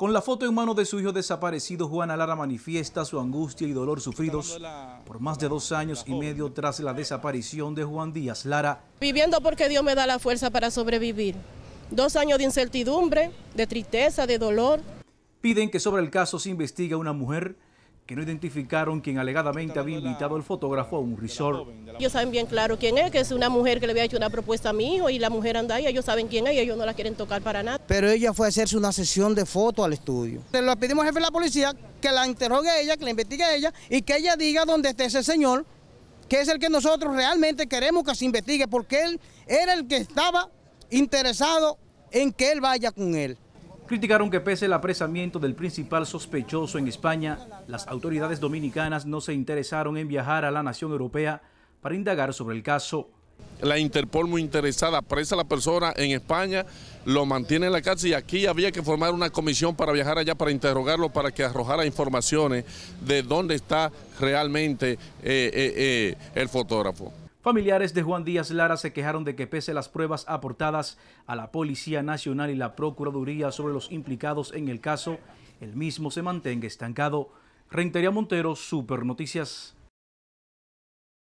Con la foto en mano de su hijo desaparecido, Juana Lara manifiesta su angustia y dolor sufridos por más de dos años y medio tras la desaparición de Juan Díaz Lara. Viviendo porque Dios me da la fuerza para sobrevivir. Dos años de incertidumbre, de tristeza, de dolor. Piden que sobre el caso se investigue una mujer que no identificaron quien alegadamente había invitado al fotógrafo a un resort. Ellos saben bien claro quién es, que es una mujer que le había hecho una propuesta a mi hijo y la mujer anda ahí, ellos saben quién es y ellos no la quieren tocar para nada. Pero ella fue a hacerse una sesión de fotos al estudio. Le pedimos al jefe de la policía que la interrogue a ella, que la investigue a ella y que ella diga dónde está ese señor, que es el que nosotros realmente queremos que se investigue, porque él era el que estaba interesado en que él vaya con él. Criticaron que pese al apresamiento del principal sospechoso en España, las autoridades dominicanas no se interesaron en viajar a la nación europea para indagar sobre el caso. La Interpol muy interesada, presa a la persona en España, lo mantiene en la cárcel y aquí había que formar una comisión para viajar allá para interrogarlo, para que arrojara informaciones de dónde está realmente eh, eh, eh, el fotógrafo. Familiares de Juan Díaz Lara se quejaron de que pese a las pruebas aportadas a la Policía Nacional y la Procuraduría sobre los implicados en el caso, el mismo se mantenga estancado. Rentería Montero, Super Noticias.